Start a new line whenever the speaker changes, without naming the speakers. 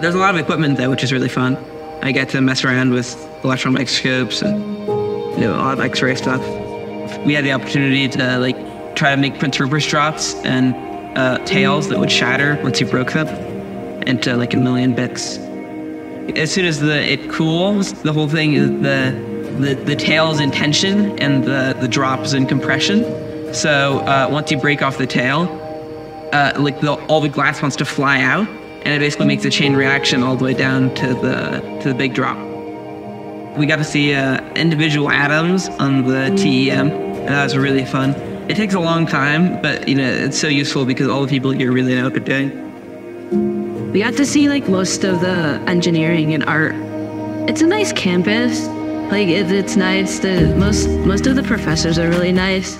There's a lot of equipment though, which is really fun. I get to mess around with electron microscopes and you know, a lot of X-ray stuff. We had the opportunity to like try to make Prince Rupert's drops and uh, tails that would shatter once you broke them into like a million bits. As soon as the it cools, the whole thing the the, the tail is in tension and the, the drop is in compression. So uh, once you break off the tail, uh, like the, all the glass wants to fly out, and it basically makes a chain reaction all the way down to the to the big drop. We got to see uh, individual atoms on the TEM, and that was really fun. It takes a long time, but you know it's so useful because all the people here really know what they're doing.
We got to see like most of the engineering and art. It's a nice campus. Like it, it's nice. The most most of the professors are really nice.